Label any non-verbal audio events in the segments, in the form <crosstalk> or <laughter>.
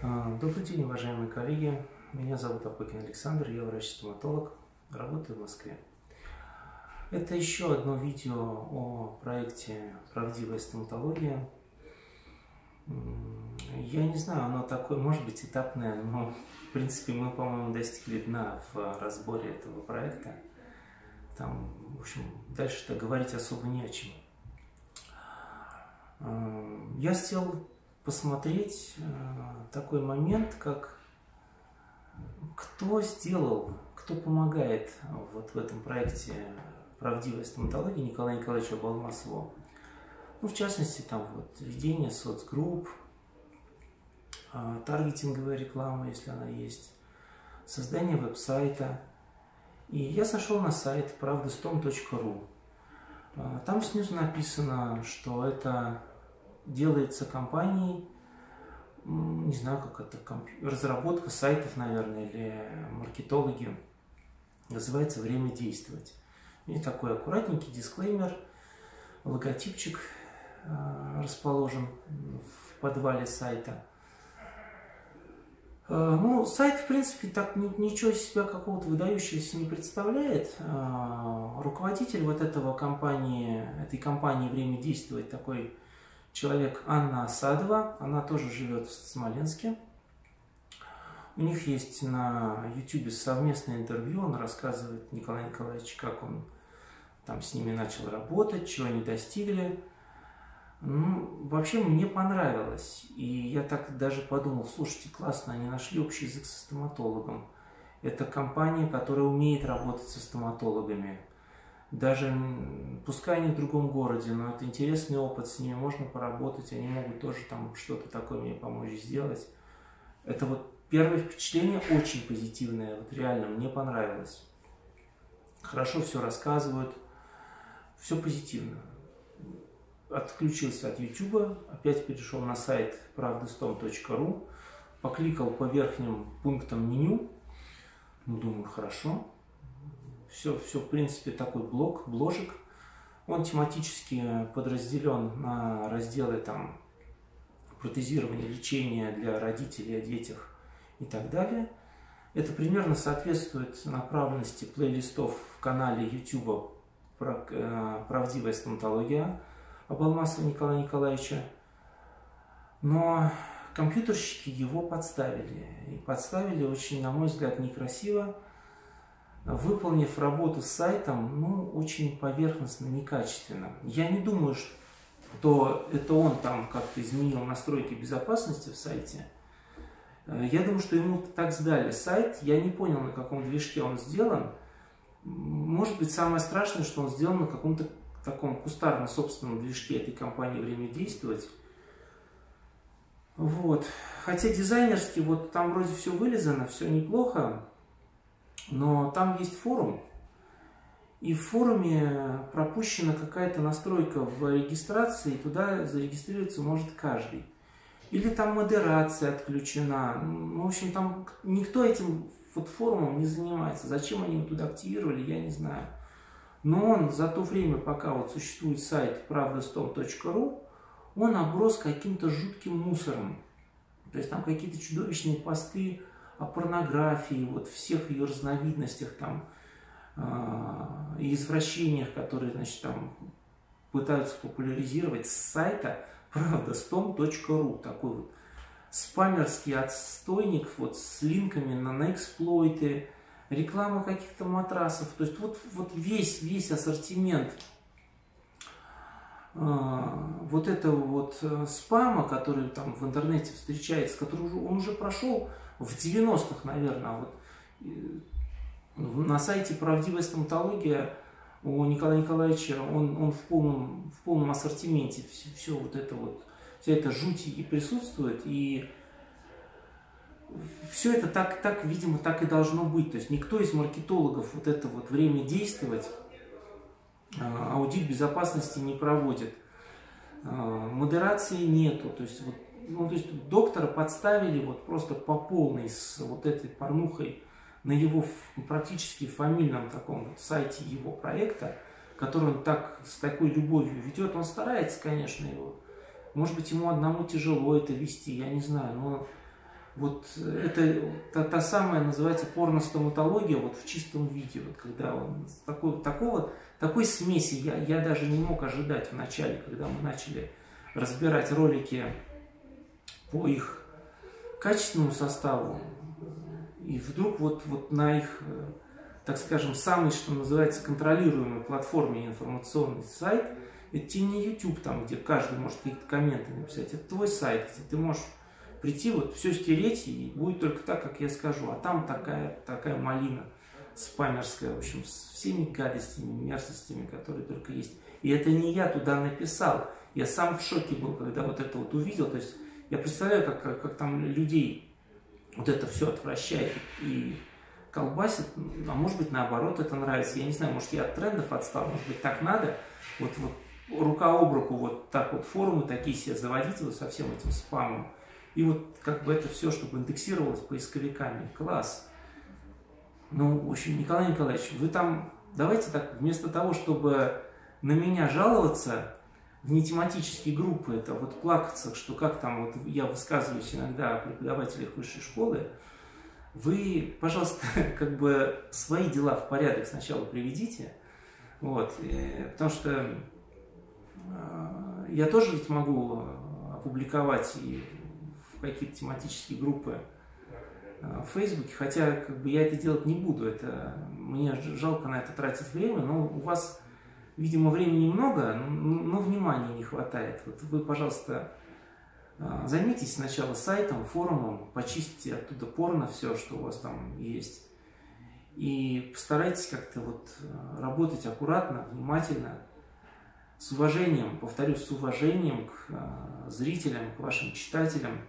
А, добрый день, уважаемые коллеги. Меня зовут Апокин Александр, я врач-стоматолог, работаю в Москве. Это еще одно видео о проекте «Правдивая стоматология». Я не знаю, оно такое, может быть, этапное, но, в принципе, мы, по-моему, достигли дна в разборе этого проекта. Там, в общем, дальше-то говорить особо не о чем. А, я хотел посмотреть э, такой момент, как кто сделал, кто помогает вот в этом проекте «Правдивая стоматология» Николая Николаевича Балмасова. Ну, в частности, там вот ведение соцгрупп, э, таргетинговая реклама, если она есть, создание веб-сайта. И я сошел на сайт правдастом.ру. Э, там снизу написано, что это делается компанией, не знаю, как это, разработка сайтов, наверное, или маркетологи. Называется «Время действовать». И такой аккуратненький дисклеймер, логотипчик э, расположен в подвале сайта. Э, ну, сайт, в принципе, так ничего из себя какого-то выдающегося не представляет. Э, руководитель вот этого компании, этой компании «Время действовать» такой человек Анна Асадова, она тоже живет в Смоленске. У них есть на YouTube совместное интервью, он рассказывает Николай Николаевич, как он там с ними начал работать, чего они достигли. Ну, вообще мне понравилось. И я так даже подумал, слушайте, классно, они нашли общий язык со стоматологом. Это компания, которая умеет работать со стоматологами даже пускай они в другом городе, но это интересный опыт, с ними можно поработать, они могут тоже там что-то такое мне помочь сделать. Это вот первое впечатление очень позитивное, вот реально мне понравилось. Хорошо все рассказывают, все позитивно. Отключился от YouTube, опять перешел на сайт правдыстом.ру, покликал по верхним пунктам меню, ну думаю, хорошо, все, все, в принципе, такой блок, бложек. Он тематически подразделен на разделы там протезирование, лечение для родителей о детях и так далее. Это примерно соответствует направленности плейлистов в канале YouTube э, «Правдивая стоматология» Абалмасова Николая Николаевича. Но компьютерщики его подставили. И подставили очень, на мой взгляд, некрасиво выполнив работу с сайтом, ну, очень поверхностно, некачественно. Я не думаю, что это он там как-то изменил настройки безопасности в сайте. Э, я думаю, что ему так сдали сайт. Я не понял, на каком движке он сделан. Может быть, самое страшное, что он сделан на каком-то таком кустарно-собственном движке этой компании «Время действовать». Вот. Хотя дизайнерски, вот там вроде все вылезано, все неплохо. Но там есть форум, и в форуме пропущена какая-то настройка в регистрации, и туда зарегистрироваться может каждый. Или там модерация отключена. Ну, в общем, там никто этим вот форумом не занимается. Зачем они его туда активировали, я не знаю. Но он за то время, пока вот существует сайт правдастом.ру, он оброс каким-то жутким мусором. То есть там какие-то чудовищные посты о порнографии, вот всех ее разновидностях там э, и извращениях, которые, значит, там пытаются популяризировать с сайта <laughs> правдастом.ру, такой вот спамерский отстойник вот с линками на, на эксплойты, реклама каких-то матрасов, то есть вот, вот весь, весь ассортимент вот этого вот э, спама, который там в интернете встречается, который он уже прошел в 90-х, наверное, вот на сайте «Правдивая стоматология» у Николая Николаевича, он, он в, полном, в полном ассортименте, все, все вот это вот, вся эта жуть и присутствует, и все это так, так, видимо, так и должно быть. То есть никто из маркетологов вот это вот время действовать, а, аудит безопасности не проводит, а, модерации нету. То есть вот ну, то есть доктора подставили вот просто по полной с вот этой порнухой на его практически фамильном таком вот сайте его проекта, который он так, с такой любовью ведет. Он старается, конечно, его. Может быть, ему одному тяжело это вести, я не знаю, но Вот это та, та самая называется порностоматология вот в чистом виде, вот когда он такой, такого, такой смеси я, я даже не мог ожидать в начале, когда мы начали разбирать ролики по их качественному составу, и вдруг вот, вот на их, так скажем, самый, что называется, контролируемой платформе информационный сайт, это тебе не YouTube, там, где каждый может какие-то комменты написать, это твой сайт, где ты можешь прийти, вот все стереть, и будет только так, как я скажу. А там такая, такая малина спамерская, в общем, с всеми гадостями, мерзостями, которые только есть. И это не я туда написал. Я сам в шоке был, когда вот это вот увидел. То есть я представляю, как, как, как там людей вот это все отвращает и колбасит, а может быть наоборот это нравится. Я не знаю, может я от трендов отстал, может быть так надо. Вот, вот рука об руку вот так вот форумы такие себе заводить вот со всем этим спамом. И вот как бы это все, чтобы индексировалось поисковиками. Класс. Ну, в общем, Николай Николаевич, вы там, давайте так, вместо того, чтобы на меня жаловаться в нетематические группы, это вот плакаться, что как там, вот я высказываюсь иногда о преподавателях высшей школы, вы, пожалуйста, <laughs> как бы свои дела в порядок сначала приведите, вот, э, потому что э, я тоже ведь могу опубликовать и в какие-то тематические группы э, в Фейсбуке, хотя как бы я это делать не буду, это мне жалко на это тратить время, но у вас, видимо, времени много, но внимания не хватает. Вот вы, пожалуйста, э, займитесь сначала сайтом, форумом, почистите оттуда порно все, что у вас там есть, и постарайтесь как-то вот э, работать аккуратно, внимательно, с уважением, повторюсь, с уважением к зрителям, к вашим читателям –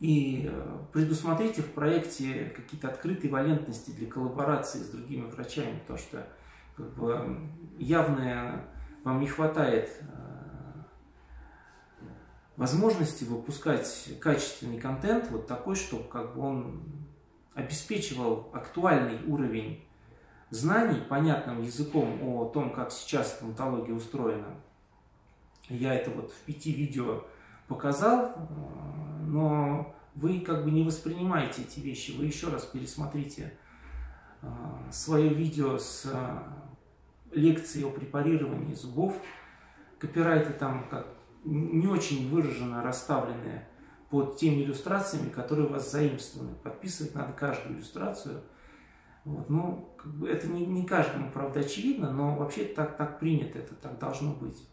и э, предусмотрите в проекте какие-то открытые валентности для коллаборации с другими врачами, потому что как бы, явно вам не хватает э, возможности выпускать качественный контент вот такой, чтобы как бы он обеспечивал актуальный уровень знаний понятным языком о том, как сейчас стоматология устроена. Я это вот в пяти видео показал, но вы как бы не воспринимаете эти вещи. Вы еще раз пересмотрите э, свое видео с э, лекцией о препарировании зубов. Копирайты там как не очень выраженно расставлены под теми иллюстрациями, которые у вас заимствованы. Подписывать надо каждую иллюстрацию. Вот. Ну, как бы это не, не каждому, правда, очевидно, но вообще так, так принято, это так должно быть.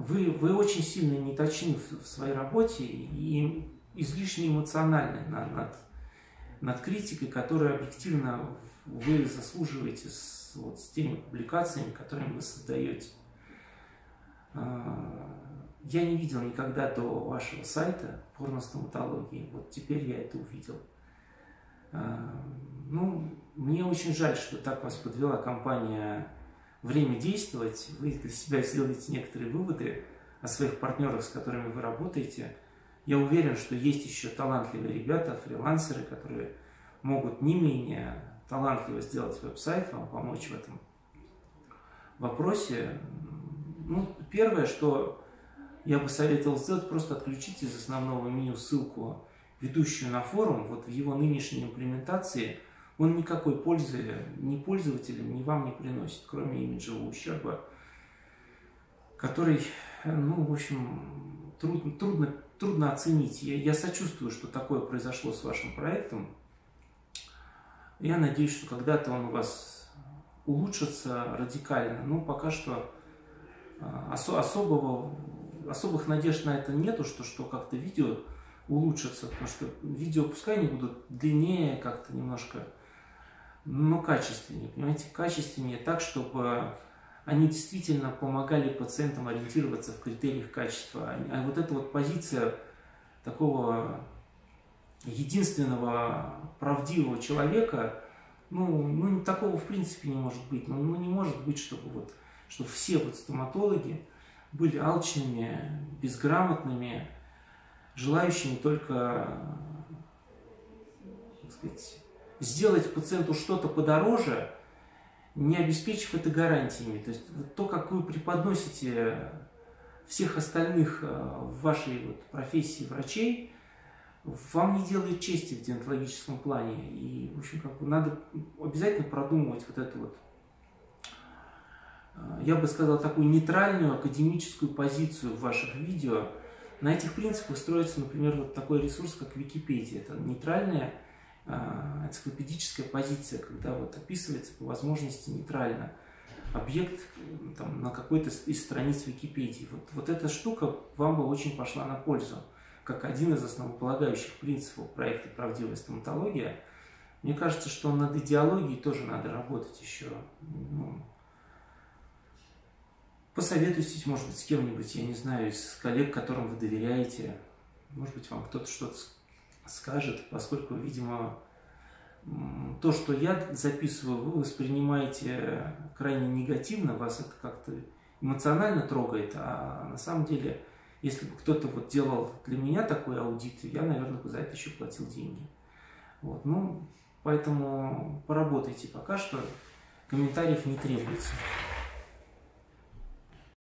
Вы, вы очень сильно не точны в, в своей работе и излишне эмоциональны над, над, над критикой, которую объективно вы заслуживаете с, вот, с теми публикациями, которыми вы создаете. А, я не видел никогда до вашего сайта порностоматологии. Вот теперь я это увидел. А, ну, мне очень жаль, что так вас подвела компания время действовать, вы для себя сделаете некоторые выводы о своих партнерах, с которыми вы работаете. Я уверен, что есть еще талантливые ребята, фрилансеры, которые могут не менее талантливо сделать веб-сайт, вам помочь в этом вопросе. Ну, первое, что я бы советовал сделать, просто отключить из основного меню ссылку, ведущую на форум. Вот в его нынешней имплементации – он никакой пользы ни пользователям, ни вам не приносит, кроме имиджевого ущерба, который, ну, в общем, трудно, трудно, трудно оценить. Я, я сочувствую, что такое произошло с вашим проектом. Я надеюсь, что когда-то он у вас улучшится радикально. Ну, пока что а, осо особого, особых надежд на это нету, что, что как-то видео улучшится, потому что видео пускай они будут длиннее, как-то немножко но качественнее, понимаете, качественнее так, чтобы они действительно помогали пациентам ориентироваться в критериях качества. А вот эта вот позиция такого единственного правдивого человека, ну, ну такого в принципе не может быть. Ну, ну не может быть, чтобы вот, чтобы все вот стоматологи были алчными, безграмотными, желающими только, так сказать, сделать пациенту что-то подороже, не обеспечив это гарантиями. То есть то, как вы преподносите всех остальных в вашей вот профессии врачей вам не делает чести в диантологическом плане. И, в общем, как бы надо обязательно продумывать вот эту вот, я бы сказал, такую нейтральную академическую позицию в ваших видео. На этих принципах строится, например, вот такой ресурс, как Википедия. Это нейтральная энциклопедическая позиция, когда вот описывается по возможности нейтрально объект там, на какой-то из страниц Википедии. Вот, вот эта штука вам бы очень пошла на пользу, как один из основополагающих принципов проекта «Правдивая стоматология». Мне кажется, что над идеологией тоже надо работать еще. Ну, посоветуйтесь, может быть, с кем-нибудь, я не знаю, из коллег, которым вы доверяете. Может быть, вам кто-то что-то скажет, поскольку, видимо, то, что я записываю, вы воспринимаете крайне негативно, вас это как-то эмоционально трогает, а на самом деле, если бы кто-то вот делал для меня такой аудит, я, наверное, бы за это еще платил деньги. Вот, ну, поэтому поработайте пока что, комментариев не требуется.